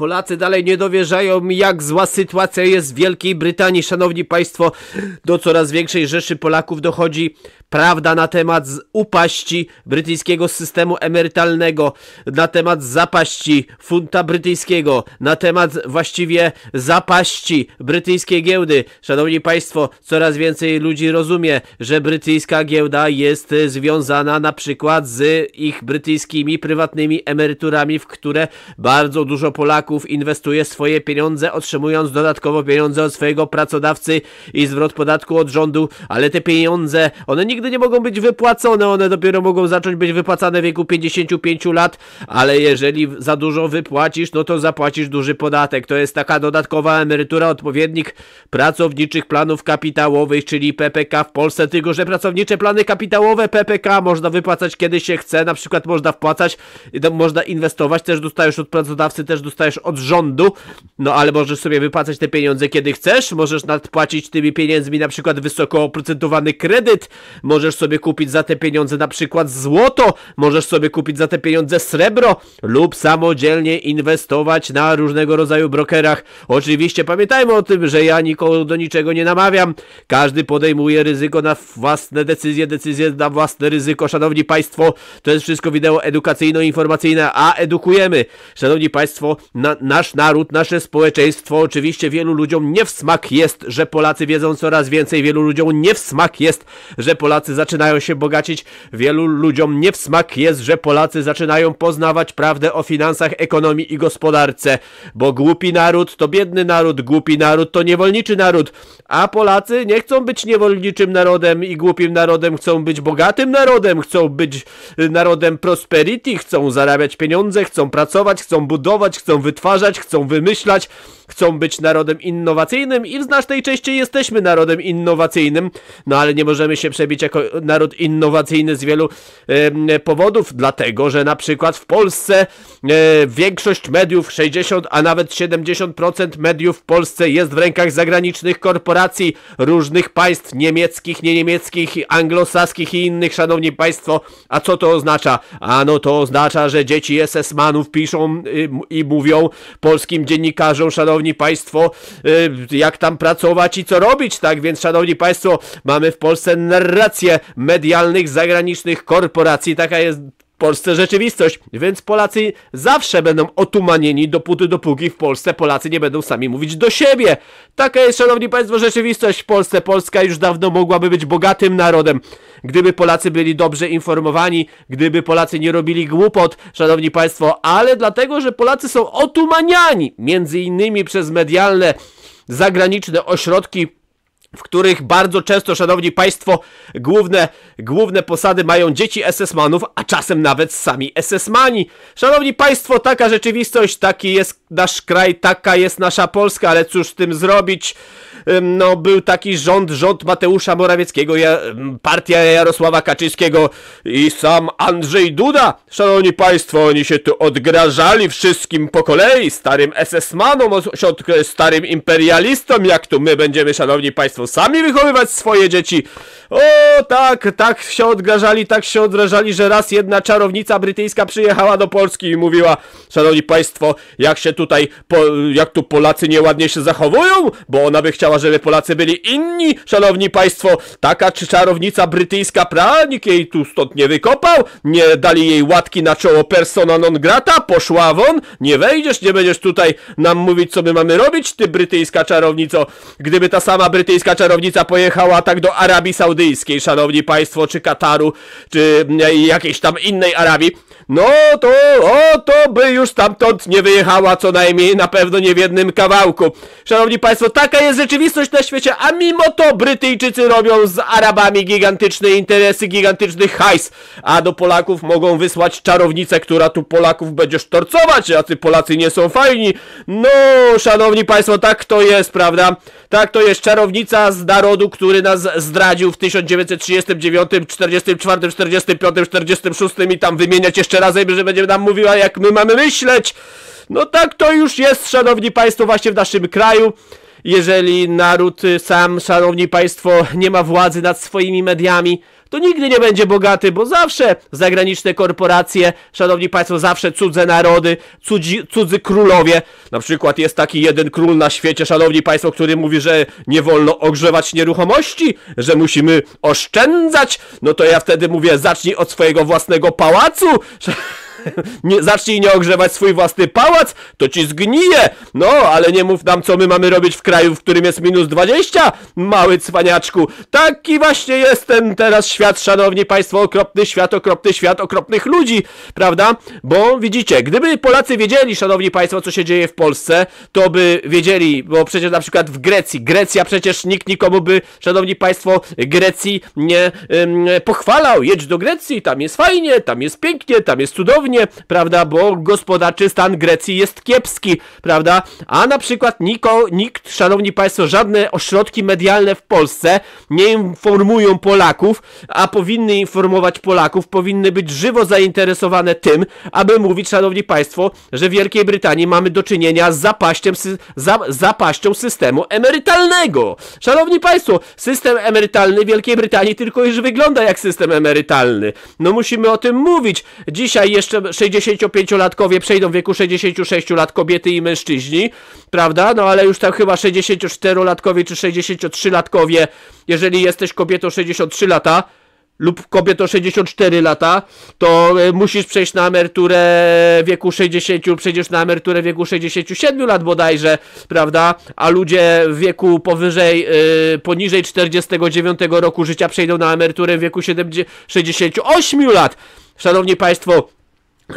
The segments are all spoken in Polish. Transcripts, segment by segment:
Polacy dalej nie dowierzają, jak zła sytuacja jest w Wielkiej Brytanii. Szanowni Państwo, do coraz większej rzeszy Polaków dochodzi prawda na temat upaści brytyjskiego systemu emerytalnego, na temat zapaści funta brytyjskiego, na temat właściwie zapaści brytyjskiej giełdy. Szanowni Państwo, coraz więcej ludzi rozumie, że brytyjska giełda jest związana na przykład z ich brytyjskimi prywatnymi emeryturami, w które bardzo dużo Polaków inwestuje swoje pieniądze, otrzymując dodatkowo pieniądze od swojego pracodawcy i zwrot podatku od rządu, ale te pieniądze, one nigdy nie mogą być wypłacone, one dopiero mogą zacząć być wypłacane w wieku 55 lat, ale jeżeli za dużo wypłacisz, no to zapłacisz duży podatek. To jest taka dodatkowa emerytura, odpowiednik pracowniczych planów kapitałowych, czyli PPK w Polsce, tylko że pracownicze plany kapitałowe PPK można wypłacać kiedy się chce, na przykład można wpłacać, można inwestować, też dostajesz od pracodawcy, też dostajesz od rządu, no ale możesz sobie wypłacać te pieniądze kiedy chcesz, możesz nadpłacić tymi pieniędzmi na przykład wysoko oprocentowany kredyt, możesz sobie kupić za te pieniądze na przykład złoto, możesz sobie kupić za te pieniądze srebro lub samodzielnie inwestować na różnego rodzaju brokerach. Oczywiście pamiętajmy o tym, że ja nikogo do niczego nie namawiam. Każdy podejmuje ryzyko na własne decyzje, decyzje na własne ryzyko. Szanowni Państwo, to jest wszystko wideo edukacyjno-informacyjne, a edukujemy. Szanowni Państwo, na, nasz naród, nasze społeczeństwo, oczywiście wielu ludziom nie w smak jest, że Polacy wiedzą coraz więcej, wielu ludziom nie w smak jest, że Polacy zaczynają się bogacić. Wielu ludziom nie w smak jest, że Polacy zaczynają poznawać prawdę o finansach, ekonomii i gospodarce. Bo głupi naród to biedny naród, głupi naród to niewolniczy naród. A Polacy nie chcą być niewolniczym narodem i głupim narodem, chcą być bogatym narodem, chcą być y, narodem prosperity, chcą zarabiać pieniądze, chcą pracować, chcą budować, chcą wytwarzać, chcą wymyślać chcą być narodem innowacyjnym i w znacznej części jesteśmy narodem innowacyjnym, no ale nie możemy się przebić jako naród innowacyjny z wielu e, powodów, dlatego, że na przykład w Polsce e, większość mediów, 60, a nawet 70% mediów w Polsce jest w rękach zagranicznych korporacji różnych państw niemieckich, nie niemieckich, anglosaskich i innych, szanowni państwo, a co to oznacza? Ano to oznacza, że dzieci SS-manów piszą y, i mówią polskim dziennikarzom, szanowni szanowni państwo, y, jak tam pracować i co robić, tak? Więc, szanowni państwo, mamy w Polsce narrację medialnych, zagranicznych korporacji, taka jest Polsce rzeczywistość, więc Polacy zawsze będą otumanieni dopóty dopóki w Polsce Polacy nie będą sami mówić do siebie. Taka jest, szanowni państwo, rzeczywistość w Polsce. Polska już dawno mogłaby być bogatym narodem, gdyby Polacy byli dobrze informowani, gdyby Polacy nie robili głupot, szanowni państwo, ale dlatego, że Polacy są otumaniani, między innymi przez medialne, zagraniczne ośrodki w których bardzo często, szanowni państwo, główne, główne posady mają dzieci SS-manów, a czasem nawet sami SS-mani. Szanowni państwo, taka rzeczywistość, taki jest nasz kraj, taka jest nasza Polska, ale cóż z tym zrobić? No, był taki rząd, rząd Mateusza Morawieckiego, ja, partia Jarosława Kaczyńskiego i sam Andrzej Duda. Szanowni Państwo, oni się tu odgrażali wszystkim po kolei, starym SS-manom, starym imperialistom, jak tu my będziemy, Szanowni Państwo, sami wychowywać swoje dzieci. O, tak, tak się odgrażali, tak się odgrażali, że raz jedna czarownica brytyjska przyjechała do Polski i mówiła, Szanowni Państwo, jak się tutaj, po, jak tu Polacy nieładnie się zachowują, bo ona by chciała chciała, żeby Polacy byli inni, szanowni państwo. Taka czy czarownica brytyjska pra, nikt jej tu stąd nie wykopał, nie dali jej łatki na czoło persona non grata, poszła won, nie wejdziesz, nie będziesz tutaj nam mówić, co my mamy robić, ty brytyjska czarownico. Gdyby ta sama brytyjska czarownica pojechała tak do Arabii Saudyjskiej, szanowni państwo, czy Kataru, czy jakiejś tam innej Arabii, no to, o, to by już stamtąd nie wyjechała co najmniej, na pewno nie w jednym kawałku. Szanowni Państwo, taka jest rzeczywistość na świecie, a mimo to Brytyjczycy robią z Arabami gigantyczne interesy, gigantyczny hajs, a do Polaków mogą wysłać czarownicę, która tu Polaków będzie sztorcować, a ty Polacy nie są fajni. No, Szanowni Państwo, tak to jest, prawda? Tak to jest czarownica z narodu, który nas zdradził w 1939, 44, 45, 46 i tam wymieniać jeszcze razem, że będzie nam mówiła, jak my mamy myśleć. No tak to już jest, szanowni państwo, właśnie w naszym kraju. Jeżeli naród y, sam, szanowni państwo, nie ma władzy nad swoimi mediami, to nigdy nie będzie bogaty, bo zawsze zagraniczne korporacje, szanowni państwo, zawsze cudze narody, cudzi, cudzy królowie. Na przykład jest taki jeden król na świecie, szanowni państwo, który mówi, że nie wolno ogrzewać nieruchomości, że musimy oszczędzać. No to ja wtedy mówię, zacznij od swojego własnego pałacu. nie, zacznij nie ogrzewać swój własny pałac, to ci zgnije. No, ale nie mów nam, co my mamy robić w kraju, w którym jest minus 20, mały cwaniaczku. Taki właśnie jest ten teraz świat, szanowni państwo, okropny świat, okropny świat okropnych ludzi, prawda? Bo widzicie, gdyby Polacy wiedzieli, szanowni państwo, co się dzieje w Polsce, to by wiedzieli, bo przecież na przykład w Grecji, Grecja przecież nikt nikomu by, szanowni państwo, Grecji nie ym, pochwalał. Jedź do Grecji, tam jest fajnie, tam jest pięknie, tam jest cudownie, prawda, bo gospodarczy stan Grecji jest kiepski, prawda, a na przykład niko, nikt, szanowni państwo, żadne ośrodki medialne w Polsce nie informują Polaków, a powinny informować Polaków, powinny być żywo zainteresowane tym, aby mówić, szanowni państwo, że w Wielkiej Brytanii mamy do czynienia z zapaścią, za, zapaścią systemu emerytalnego. Szanowni państwo, system emerytalny Wielkiej Brytanii tylko już wygląda jak system emerytalny. No musimy o tym mówić. Dzisiaj jeszcze 65-latkowie przejdą w wieku 66 lat kobiety i mężczyźni, prawda? No ale już tam chyba 64-latkowie czy 63-latkowie, jeżeli jesteś kobietą 63 lata, lub kobieto 64 lata, to e, musisz przejść na emeryturę wieku 60, przejdziesz na emeryturę wieku 67 lat bodajże, prawda? A ludzie w wieku powyżej, yy, poniżej 49 roku życia przejdą na emeryturę w wieku 70, 68 lat. Szanowni Państwo,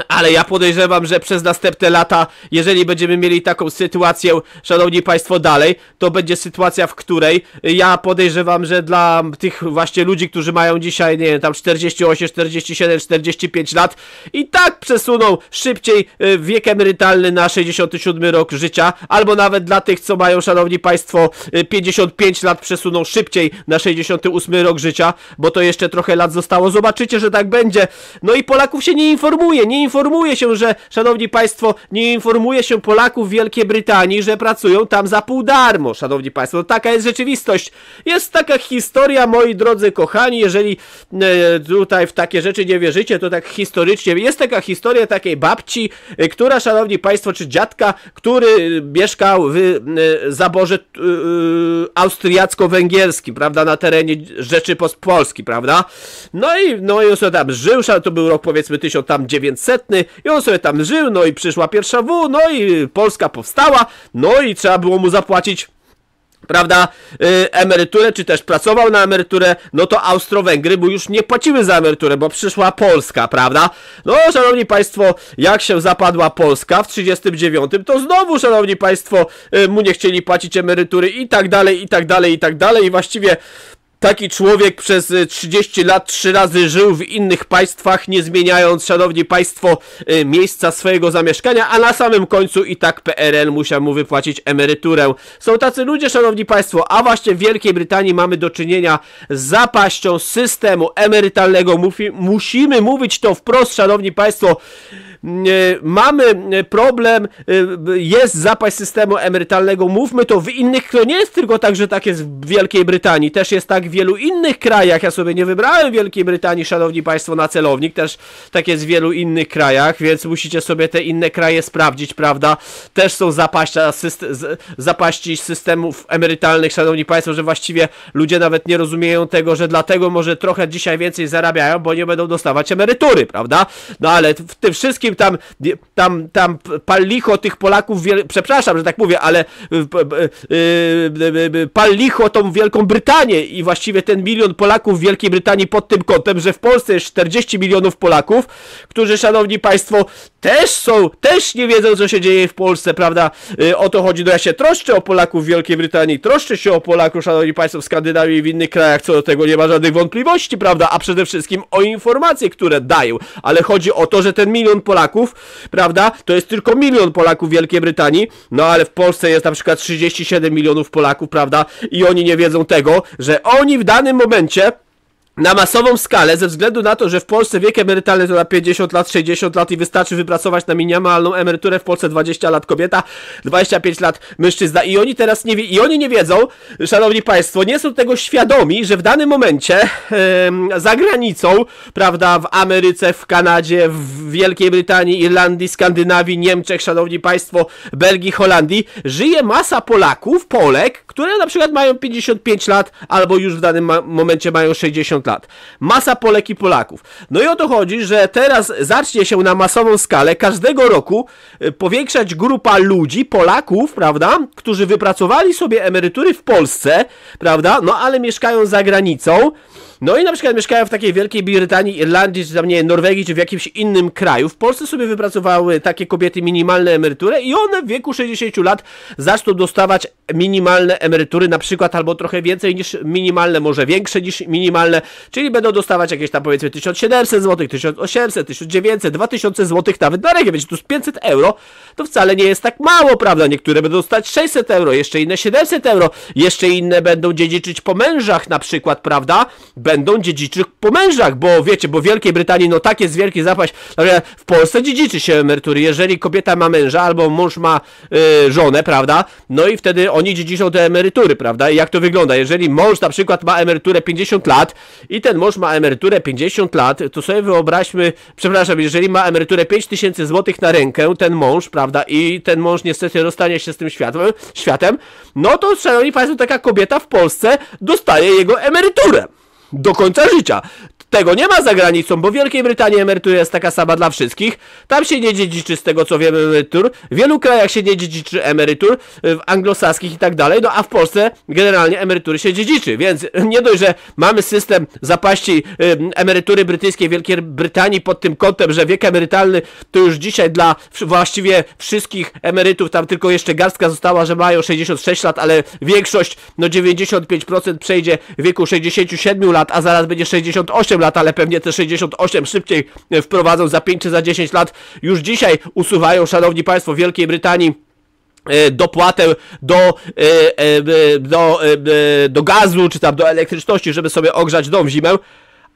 ale ja podejrzewam, że przez następne lata, jeżeli będziemy mieli taką sytuację, szanowni państwo, dalej, to będzie sytuacja, w której ja podejrzewam, że dla tych właśnie ludzi, którzy mają dzisiaj, nie wiem, tam 48, 47, 45 lat i tak przesuną szybciej y, wiek emerytalny na 67 rok życia, albo nawet dla tych, co mają, szanowni państwo, 55 y, lat przesuną szybciej na 68 rok życia, bo to jeszcze trochę lat zostało. Zobaczycie, że tak będzie. No i Polaków się nie informuje, nie informuje się, że, szanowni państwo, nie informuje się Polaków w Wielkiej Brytanii, że pracują tam za pół darmo, szanowni państwo. No, taka jest rzeczywistość. Jest taka historia, moi drodzy kochani, jeżeli e, tutaj w takie rzeczy nie wierzycie, to tak historycznie, jest taka historia takiej babci, e, która, szanowni państwo, czy dziadka, który mieszkał w e, zaborze e, austriacko-węgierskim, prawda, na terenie Rzeczypospolitej, prawda? No i, no i on sobie tam żył, to był rok powiedzmy 1900 i on sobie tam żył, no i przyszła pierwsza W, no i Polska powstała, no i trzeba było mu zapłacić prawda, yy, emeryturę, czy też pracował na emeryturę, no to Austro-Węgry mu już nie płaciły za emeryturę, bo przyszła Polska, prawda? No, szanowni państwo, jak się zapadła Polska w 39, to znowu, szanowni państwo, yy, mu nie chcieli płacić emerytury i tak dalej, i tak dalej, i tak dalej, i właściwie Taki człowiek przez 30 y, lat trzy razy żył w innych państwach, nie zmieniając, szanowni państwo, y, miejsca swojego zamieszkania, a na samym końcu i tak PRL musiał mu wypłacić emeryturę. Są tacy ludzie, szanowni państwo, a właśnie w Wielkiej Brytanii mamy do czynienia z zapaścią systemu emerytalnego. musimy mówić to wprost, szanowni państwo. Mamy problem, e, jest zapaść systemu emerytalnego, mówmy to w innych, to nie jest tylko tak, że tak jest w Wielkiej Brytanii, też jest tak w wielu innych krajach, ja sobie nie wybrałem Wielkiej Brytanii, szanowni państwo, na celownik, też tak jest w wielu innych krajach, więc musicie sobie te inne kraje sprawdzić, prawda, też są zapaścia, zapaści systemów emerytalnych, szanowni państwo, że właściwie ludzie nawet nie rozumieją tego, że dlatego może trochę dzisiaj więcej zarabiają, bo nie będą dostawać emerytury, prawda, no ale w tym wszystkim tam, tam, tam pal licho tych Polaków, przepraszam, że tak mówię, ale pal licho tą Wielką Brytanię i właściwie ten milion Polaków w Wielkiej Brytanii pod tym kątem, że w Polsce jest 40 milionów Polaków, którzy, szanowni państwo, też są, też nie wiedzą, co się dzieje w Polsce, prawda? Y, o to chodzi, no ja się troszczę o Polaków w Wielkiej Brytanii, troszczę się o Polaków, szanowni państwo, w Skandynawii i w innych krajach, co do tego nie ma żadnych wątpliwości, prawda? A przede wszystkim o informacje, które dają, ale chodzi o to, że ten milion Polaków Polaków, prawda? To jest tylko milion Polaków w Wielkiej Brytanii, no ale w Polsce jest na przykład 37 milionów Polaków, prawda? I oni nie wiedzą tego, że oni w danym momencie na masową skalę, ze względu na to, że w Polsce wiek emerytalny to na 50 lat, 60 lat i wystarczy wypracować na minimalną emeryturę w Polsce 20 lat kobieta, 25 lat mężczyzna. I oni teraz nie i oni nie wiedzą, szanowni państwo, nie są tego świadomi, że w danym momencie yy, za granicą, prawda, w Ameryce, w Kanadzie, w Wielkiej Brytanii, Irlandii, Skandynawii, Niemczech, szanowni państwo, Belgii, Holandii, żyje masa Polaków, Polek, które na przykład mają 55 lat albo już w danym momencie mają 60 lat. Masa Polek i Polaków. No i o to chodzi, że teraz zacznie się na masową skalę każdego roku y, powiększać grupa ludzi, Polaków, prawda, którzy wypracowali sobie emerytury w Polsce, prawda, no ale mieszkają za granicą. No i na przykład mieszkają w takiej Wielkiej Brytanii, Irlandii, czy tam nie, Norwegii, czy w jakimś innym kraju. W Polsce sobie wypracowały takie kobiety minimalne emeryturę i one w wieku 60 lat zaczną dostawać minimalne emerytury, na przykład albo trochę więcej niż minimalne, może większe niż minimalne, czyli będą dostawać jakieś tam powiedzmy 1700 zł, 1800, 1900, 2000 zł nawet na rękę, wiecie, tu z 500 euro to wcale nie jest tak mało, prawda? Niektóre będą dostać 600 euro, jeszcze inne 700 euro, jeszcze inne będą dziedziczyć po mężach na przykład, prawda? Będą dziedziczyć po mężach, bo wiecie, bo w Wielkiej Brytanii no tak jest wielki zapaść, w Polsce dziedziczy się emerytury, jeżeli kobieta ma męża albo mąż ma yy, żonę, prawda? No i wtedy oni dziedziczą te emerytury, prawda? I jak to wygląda? Jeżeli mąż na przykład ma emeryturę 50 lat i ten mąż ma emeryturę 50 lat, to sobie wyobraźmy, przepraszam, jeżeli ma emeryturę 5000 zł na rękę, ten mąż, prawda? I ten mąż niestety rozstanie się z tym światem, światem no to szanowni państwo, taka kobieta w Polsce dostaje jego emeryturę do końca życia. Tego nie ma za granicą, bo w Wielkiej Brytanii emerytura jest taka sama dla wszystkich. Tam się nie dziedziczy z tego co wiemy emerytur. W wielu krajach się nie dziedziczy emerytur, w anglosaskich i tak dalej, no a w Polsce generalnie emerytury się dziedziczy, więc nie dość, że mamy system zapaści emerytury brytyjskiej Wielkiej Brytanii pod tym kątem, że wiek emerytalny to już dzisiaj dla właściwie wszystkich emerytów, tam tylko jeszcze garstka została, że mają 66 lat, ale większość, no 95% przejdzie w wieku 67 lat, a zaraz będzie 68 lat, ale pewnie te 68 szybciej wprowadzą za 5 czy za 10 lat. Już dzisiaj usuwają, szanowni państwo, w Wielkiej Brytanii e, dopłatę do, e, e, do, do gazu, czy tam do elektryczności, żeby sobie ogrzać dom w zimę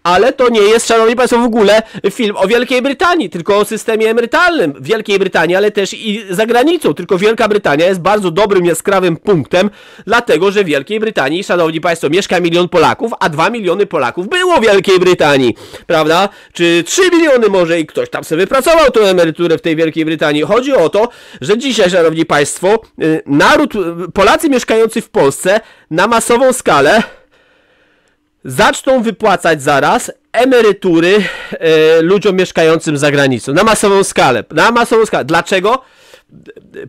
ale to nie jest, szanowni państwo, w ogóle film o Wielkiej Brytanii, tylko o systemie emerytalnym Wielkiej Brytanii, ale też i za granicą, tylko Wielka Brytania jest bardzo dobrym, jaskrawym punktem, dlatego, że w Wielkiej Brytanii, szanowni państwo, mieszka milion Polaków, a dwa miliony Polaków było w Wielkiej Brytanii, prawda? Czy trzy miliony może i ktoś tam sobie wypracował tę emeryturę w tej Wielkiej Brytanii. Chodzi o to, że dzisiaj, szanowni państwo, y, naród, y, Polacy mieszkający w Polsce na masową skalę zaczną wypłacać zaraz emerytury e, ludziom mieszkającym za granicą. Na masową skalę. Na masową skalę. Dlaczego?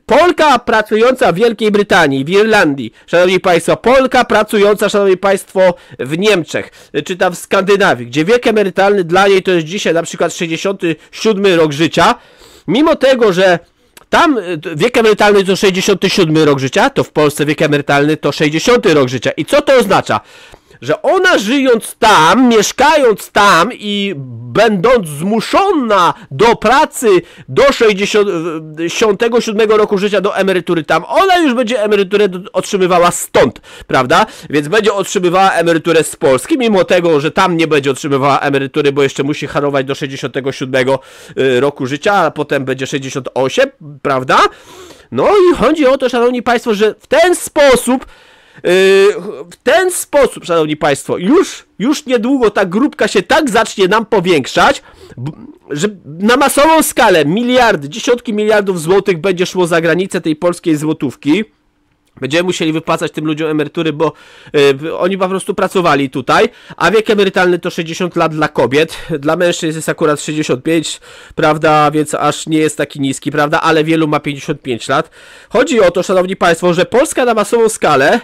Polka pracująca w Wielkiej Brytanii, w Irlandii, szanowni państwo, Polka pracująca, szanowni państwo, w Niemczech, czy tam w Skandynawii, gdzie wiek emerytalny dla niej to jest dzisiaj na przykład 67 rok życia, mimo tego, że tam e, wiek emerytalny to 67 rok życia, to w Polsce wiek emerytalny to 60 rok życia. I co to oznacza? Że ona żyjąc tam, mieszkając tam i będąc zmuszona do pracy do 67 roku życia do emerytury tam, ona już będzie emeryturę otrzymywała stąd, prawda? Więc będzie otrzymywała emeryturę z Polski, mimo tego, że tam nie będzie otrzymywała emerytury, bo jeszcze musi harować do 67 y, roku życia, a potem będzie 68, prawda? No i chodzi o to, szanowni państwo, że w ten sposób w ten sposób, szanowni państwo, już, już niedługo ta grupka się tak zacznie nam powiększać, że na masową skalę miliardy, dziesiątki miliardów złotych będzie szło za granicę tej polskiej złotówki. Będziemy musieli wypłacać tym ludziom emerytury, bo y, oni po prostu pracowali tutaj, a wiek emerytalny to 60 lat dla kobiet, dla mężczyzn jest akurat 65, prawda, więc aż nie jest taki niski, prawda, ale wielu ma 55 lat. Chodzi o to, szanowni państwo, że Polska na masową skalę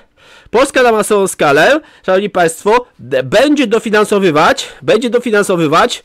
Polska na masową skalę, szanowni państwo, będzie dofinansowywać, będzie dofinansowywać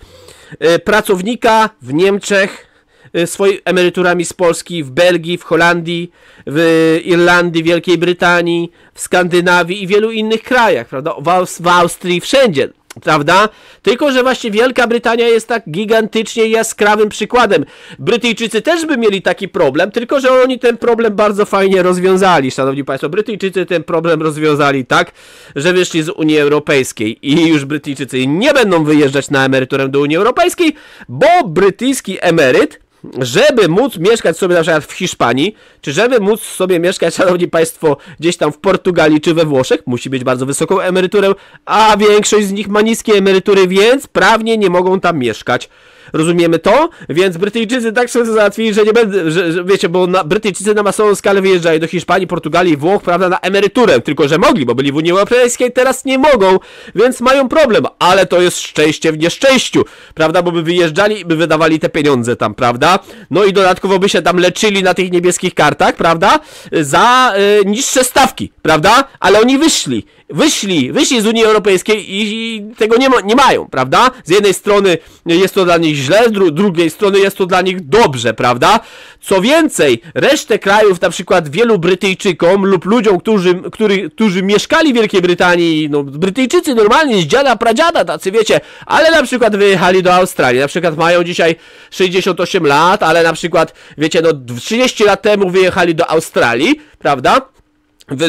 y, pracownika w Niemczech y, swoimi emeryturami z Polski, w Belgii, w Holandii, w Irlandii, Wielkiej Brytanii, w Skandynawii i wielu innych krajach, prawda? W, w Austrii, wszędzie. Prawda? Tylko, że właśnie Wielka Brytania jest tak gigantycznie jaskrawym przykładem. Brytyjczycy też by mieli taki problem, tylko, że oni ten problem bardzo fajnie rozwiązali, szanowni państwo. Brytyjczycy ten problem rozwiązali tak, że wyszli z Unii Europejskiej i już Brytyjczycy nie będą wyjeżdżać na emeryturę do Unii Europejskiej, bo brytyjski emeryt żeby móc mieszkać sobie na przykład w Hiszpanii, czy żeby móc sobie mieszkać, szanowni państwo, gdzieś tam w Portugalii czy we Włoszech, musi mieć bardzo wysoką emeryturę, a większość z nich ma niskie emerytury, więc prawnie nie mogą tam mieszkać. Rozumiemy to? Więc Brytyjczycy tak sobie załatwili, że nie będę, że, że wiecie, bo na, Brytyjczycy na masową skalę wyjeżdżają do Hiszpanii, Portugalii, Włoch, prawda, na emeryturę, tylko że mogli, bo byli w Unii Europejskiej, teraz nie mogą, więc mają problem, ale to jest szczęście w nieszczęściu, prawda, bo by wyjeżdżali i by wydawali te pieniądze tam, prawda, no i dodatkowo by się tam leczyli na tych niebieskich kartach, prawda, za y, niższe stawki, prawda, ale oni wyszli wyszli, wyszli z Unii Europejskiej i, i tego nie, ma, nie mają, prawda? Z jednej strony jest to dla nich źle, z dru drugiej strony jest to dla nich dobrze, prawda? Co więcej, resztę krajów, na przykład wielu Brytyjczykom lub ludziom, którzy, którzy, którzy mieszkali w Wielkiej Brytanii, no Brytyjczycy normalnie z dziada, pradziada, tacy wiecie, ale na przykład wyjechali do Australii, na przykład mają dzisiaj 68 lat, ale na przykład, wiecie, no 30 lat temu wyjechali do Australii, prawda?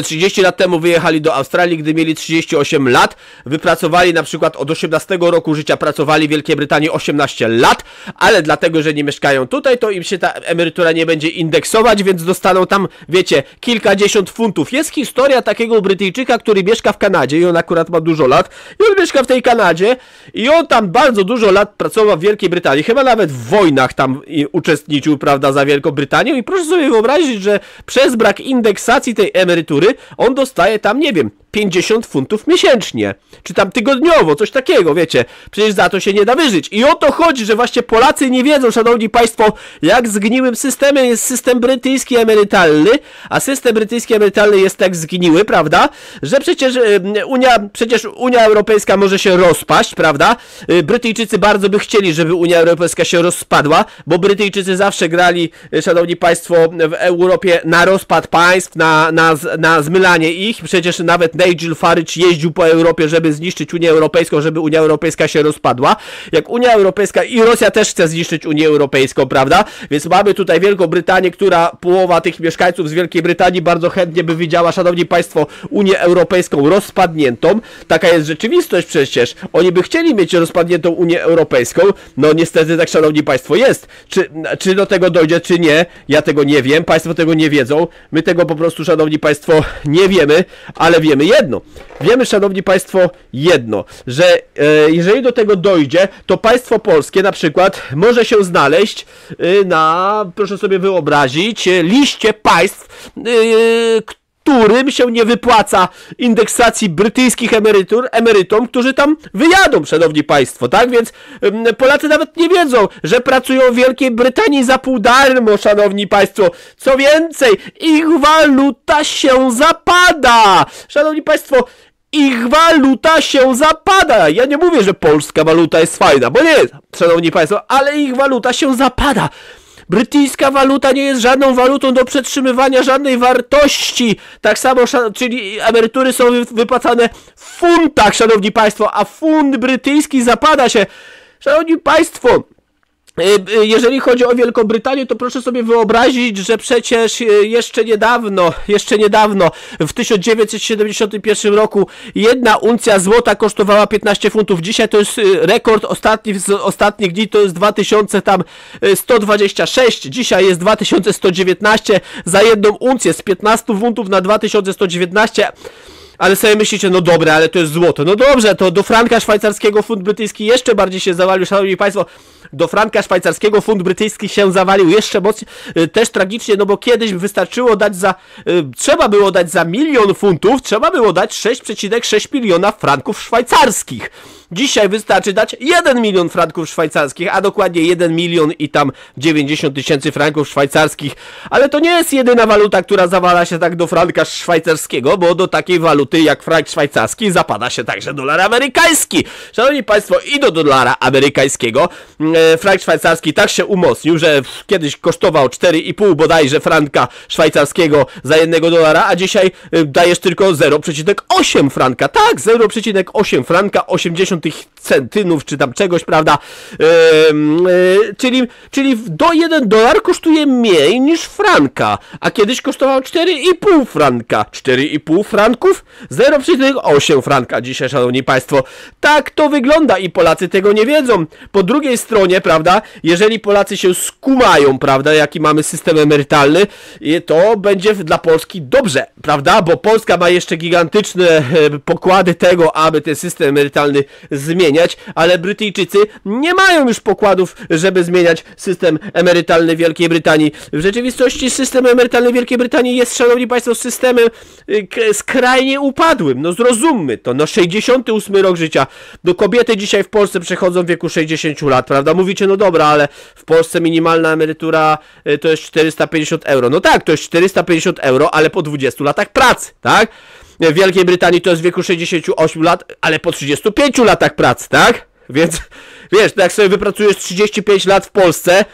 30 lat temu wyjechali do Australii, gdy mieli 38 lat. Wypracowali na przykład od 18 roku życia, pracowali w Wielkiej Brytanii 18 lat, ale dlatego, że nie mieszkają tutaj, to im się ta emerytura nie będzie indeksować, więc dostaną tam, wiecie, kilkadziesiąt funtów. Jest historia takiego Brytyjczyka, który mieszka w Kanadzie i on akurat ma dużo lat i on mieszka w tej Kanadzie i on tam bardzo dużo lat pracował w Wielkiej Brytanii, chyba nawet w wojnach tam uczestniczył, prawda, za Wielką Brytanią i proszę sobie wyobrazić, że przez brak indeksacji tej emerytury emerytury, on dostaje tam, nie wiem, 50 funtów miesięcznie, czy tam tygodniowo, coś takiego, wiecie. Przecież za to się nie da wyżyć. I o to chodzi, że właśnie Polacy nie wiedzą, szanowni państwo, jak zgniłym systemem jest system brytyjski emerytalny, a system brytyjski emerytalny jest tak zgniły, prawda, że przecież Unia, przecież Unia Europejska może się rozpaść, prawda? Y, Brytyjczycy bardzo by chcieli, żeby Unia Europejska się rozpadła, bo Brytyjczycy zawsze grali, y, szanowni państwo, w Europie na rozpad państw, na, na, na zmylanie ich. Przecież nawet Nigel Farage jeździł po Europie, żeby zniszczyć Unię Europejską, żeby Unia Europejska się rozpadła. Jak Unia Europejska i Rosja też chce zniszczyć Unię Europejską, prawda? Więc mamy tutaj Wielką Brytanię, która połowa tych mieszkańców z Wielkiej Brytanii bardzo chętnie by widziała, szanowni państwo, Unię Europejską rozpadniętą. Taka jest rzeczywistość przecież. Oni by chcieli mieć rozpadniętą Unię Europejską. No niestety tak, szanowni państwo, jest. Czy, czy do tego dojdzie, czy nie? Ja tego nie wiem. Państwo tego nie wiedzą. My tego po prostu, szanowni państwo, nie wiemy, ale wiemy jedno. Wiemy, szanowni państwo, jedno, że e, jeżeli do tego dojdzie, to państwo polskie na przykład może się znaleźć e, na, proszę sobie wyobrazić, e, liście państw, e, którym się nie wypłaca indeksacji brytyjskich emerytur, emerytom, którzy tam wyjadą, szanowni państwo, tak? Więc Polacy nawet nie wiedzą, że pracują w Wielkiej Brytanii za pół darmo, szanowni państwo. Co więcej, ich waluta się zapada! Szanowni państwo, ich waluta się zapada. Ja nie mówię, że polska waluta jest fajna, bo nie szanowni państwo, ale ich waluta się zapada. Brytyjska waluta nie jest żadną walutą do przetrzymywania żadnej wartości. Tak samo, czyli emerytury są wypłacane w funtach, szanowni państwo, a fund brytyjski zapada się. Szanowni państwo, jeżeli chodzi o Wielką Brytanię, to proszę sobie wyobrazić, że przecież y, jeszcze niedawno, jeszcze niedawno, w 1971 roku jedna uncja złota kosztowała 15 funtów. Dzisiaj to jest rekord ostatni z ostatnich dni, to jest 2126. Dzisiaj jest 2119 za jedną uncję z 15 funtów na 2119 ale sobie myślicie, no dobra, ale to jest złoto. No dobrze, to do franka szwajcarskiego fund brytyjski jeszcze bardziej się zawalił, szanowni państwo. Do franka szwajcarskiego fund brytyjski się zawalił jeszcze mocniej, y, też tragicznie, no bo kiedyś wystarczyło dać za, y, trzeba było dać za milion funtów, trzeba było dać 6,6 miliona franków szwajcarskich. Dzisiaj wystarczy dać 1 milion franków szwajcarskich, a dokładnie 1 milion i tam 90 tysięcy franków szwajcarskich. Ale to nie jest jedyna waluta, która zawala się tak do franka szwajcarskiego, bo do takiej waluty jak frank szwajcarski zapada się także dolar amerykański. Szanowni Państwo, i do dolara amerykańskiego e, frank szwajcarski tak się umocnił, że kiedyś kosztował 4,5 bodajże franka szwajcarskiego za jednego dolara, a dzisiaj e, dajesz tylko 0,8 franka. Tak, 0,8 franka, 80 centynów, czy tam czegoś, prawda? E, czyli, czyli do 1 dolar kosztuje mniej niż franka, a kiedyś kosztował 4,5 franka. 4,5 franków? 0,8 franka dzisiaj, szanowni państwo. Tak to wygląda i Polacy tego nie wiedzą. Po drugiej stronie, prawda, jeżeli Polacy się skumają, prawda, jaki mamy system emerytalny, to będzie dla Polski dobrze, prawda, bo Polska ma jeszcze gigantyczne e, pokłady tego, aby ten system emerytalny zmieniać, ale Brytyjczycy nie mają już pokładów, żeby zmieniać system emerytalny Wielkiej Brytanii. W rzeczywistości system emerytalny Wielkiej Brytanii jest, szanowni państwo, systemem e, skrajnie upadłym. No zrozummy to, no 68 rok życia. Do kobiety dzisiaj w Polsce przechodzą w wieku 60 lat, prawda? Mówicie, no dobra, ale w Polsce minimalna emerytura e, to jest 450 euro. No tak, to jest 450 euro, ale po 20 latach pracy, tak? W Wielkiej Brytanii to jest w wieku 68 lat, ale po 35 latach pracy, tak? Więc wiesz, jak sobie wypracujesz 35 lat w Polsce,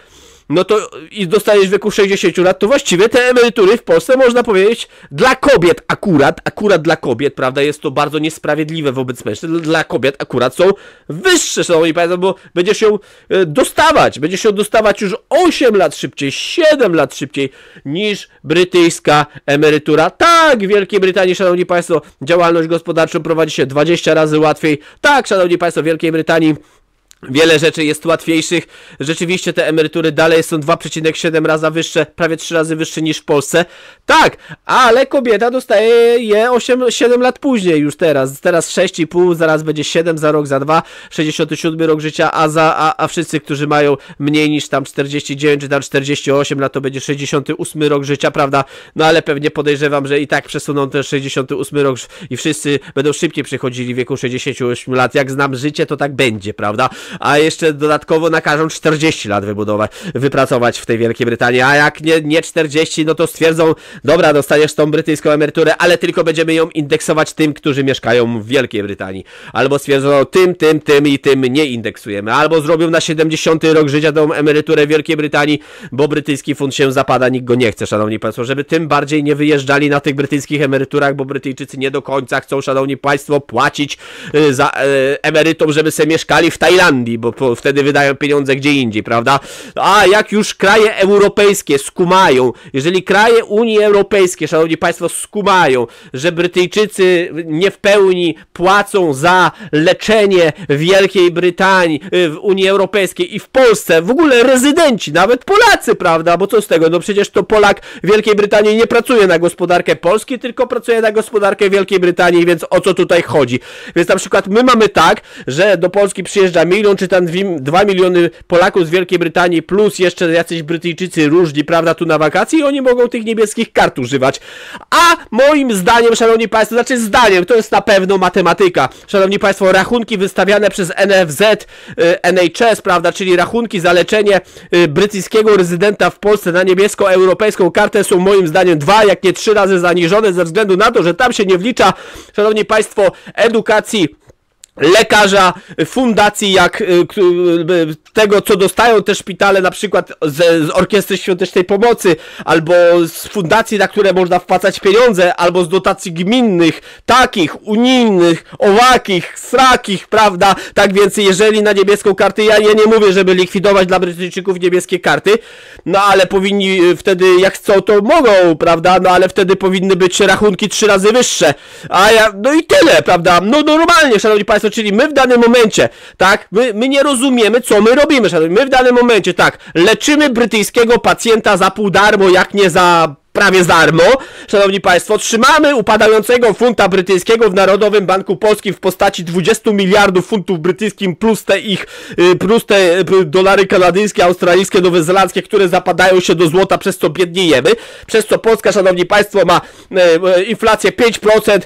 no to i dostajesz w wieku 60 lat, to właściwie te emerytury w Polsce można powiedzieć dla kobiet akurat, akurat dla kobiet, prawda, jest to bardzo niesprawiedliwe wobec mężczyzn, dla kobiet akurat są wyższe, szanowni państwo, bo będziesz się e, dostawać, będziesz się dostawać już 8 lat szybciej, 7 lat szybciej niż brytyjska emerytura. Tak, w Wielkiej Brytanii, szanowni państwo, działalność gospodarczą prowadzi się 20 razy łatwiej. Tak, szanowni państwo, w Wielkiej Brytanii Wiele rzeczy jest łatwiejszych. Rzeczywiście te emerytury dalej są 2,7 razy wyższe, prawie 3 razy wyższe niż w Polsce. Tak, ale kobieta dostaje je 8, 7 lat później już teraz. Teraz 6,5, zaraz będzie 7 za rok, za 2, 67 rok życia, a, za, a, a wszyscy, którzy mają mniej niż tam 49 czy tam 48 lat, to będzie 68 rok życia, prawda? No ale pewnie podejrzewam, że i tak przesuną ten 68 rok i wszyscy będą szybciej przychodzili w wieku 68 lat. Jak znam życie, to tak będzie, prawda? A jeszcze dodatkowo nakażą 40 lat wybudować, wypracować w tej Wielkiej Brytanii, a jak nie, nie 40, no to stwierdzą, dobra, dostaniesz tą brytyjską emeryturę, ale tylko będziemy ją indeksować tym, którzy mieszkają w Wielkiej Brytanii. Albo stwierdzą, tym, tym, tym i tym nie indeksujemy. Albo zrobią na 70 rok życia tą emeryturę w Wielkiej Brytanii, bo brytyjski fund się zapada, nikt go nie chce, szanowni państwo, żeby tym bardziej nie wyjeżdżali na tych brytyjskich emeryturach, bo Brytyjczycy nie do końca chcą, szanowni państwo, płacić y, za y, emerytom, żeby sobie mieszkali w Tajlandii bo wtedy wydają pieniądze gdzie indziej, prawda? A jak już kraje europejskie skumają, jeżeli kraje Unii Europejskiej, szanowni państwo, skumają, że Brytyjczycy nie w pełni płacą za leczenie Wielkiej Brytanii, y, w Unii Europejskiej i w Polsce, w ogóle rezydenci, nawet Polacy, prawda? Bo co z tego? No przecież to Polak Wielkiej Brytanii nie pracuje na gospodarkę Polski, tylko pracuje na gospodarkę Wielkiej Brytanii, więc o co tutaj chodzi? Więc na przykład my mamy tak, że do Polski przyjeżdża milion milion czy tam 2 miliony Polaków z Wielkiej Brytanii plus jeszcze jacyś Brytyjczycy różni, prawda, tu na wakacje i oni mogą tych niebieskich kart używać. A moim zdaniem, szanowni państwo, znaczy zdaniem, to jest na pewno matematyka. Szanowni państwo, rachunki wystawiane przez NFZ, y, NHS, prawda, czyli rachunki za leczenie y, brytyjskiego rezydenta w Polsce na niebiesko-europejską kartę są moim zdaniem dwa, jak nie trzy razy zaniżone ze względu na to, że tam się nie wlicza, szanowni państwo, edukacji lekarza, fundacji jak y, y, tego, co dostają te szpitale na przykład z, z Orkiestry Świątecznej Pomocy, albo z fundacji, na które można wpłacać pieniądze, albo z dotacji gminnych, takich, unijnych, owakich, srakich, prawda? Tak więc jeżeli na niebieską kartę, ja, ja nie mówię, żeby likwidować dla Brytyjczyków niebieskie karty, no ale powinni y, wtedy, jak chcą, to mogą, prawda? No ale wtedy powinny być rachunki trzy razy wyższe. A ja, no i tyle, prawda? No normalnie, szanowni państwo, czyli my w danym momencie, tak, my, my nie rozumiemy, co my robimy, szanowni. My w danym momencie, tak, leczymy brytyjskiego pacjenta za pół darmo, jak nie za prawie za darmo. Szanowni Państwo, trzymamy upadającego funta brytyjskiego w Narodowym Banku Polskim w postaci 20 miliardów funtów brytyjskim plus te ich, y, plus te y, dolary kanadyjskie, australijskie, nowozelandzkie, które zapadają się do złota, przez co biedniejemy. Przez co Polska, Szanowni Państwo, ma e, inflację 5%,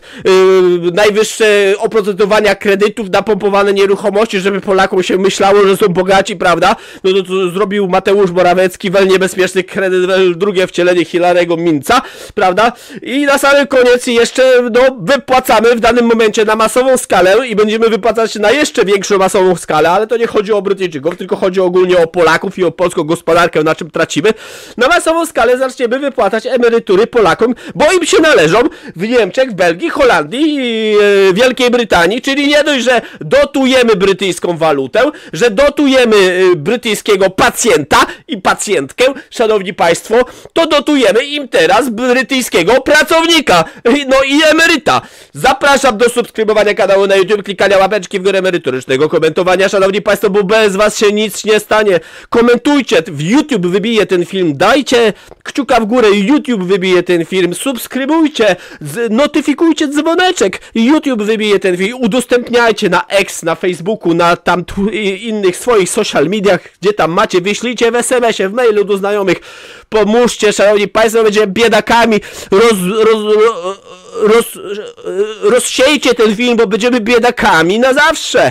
najwyższe oprocentowania kredytów na pompowane nieruchomości, żeby Polakom się myślało, że są bogaci, prawda? No to, to zrobił Mateusz Morawiecki, wel niebezpieczny kredyt, wel drugie wcielenie Hilarego minca, prawda? I na samym koniec jeszcze no, wypłacamy w danym momencie na masową skalę i będziemy wypłacać na jeszcze większą masową skalę, ale to nie chodzi o Brytyjczyków, tylko chodzi ogólnie o Polaków i o polską gospodarkę, na czym tracimy. Na masową skalę zaczniemy wypłacać emerytury Polakom, bo im się należą w Niemczech, w Belgii, Holandii i e, Wielkiej Brytanii, czyli nie dość, że dotujemy brytyjską walutę, że dotujemy e, brytyjskiego pacjenta i pacjentkę, szanowni państwo, to dotujemy im teraz brytyjskiego pracownika, no i emeryta. Zapraszam do subskrybowania kanału na YouTube, klikania łapeczki w górę merytorycznego, komentowania, szanowni państwo, bo bez was się nic nie stanie. Komentujcie, w YouTube wybije ten film, dajcie kciuka w górę, YouTube wybije ten film, subskrybujcie, notyfikujcie dzwoneczek, YouTube wybije ten film, udostępniajcie na X, na Facebooku, na tam innych swoich social mediach, gdzie tam macie, wyślijcie w SMS-ie, w mailu do znajomych, pomóżcie, szanowni państwo, będziemy biedakami, roz, roz, roz, roz, rozsiejcie ten film, bo będziemy biedakami na zawsze.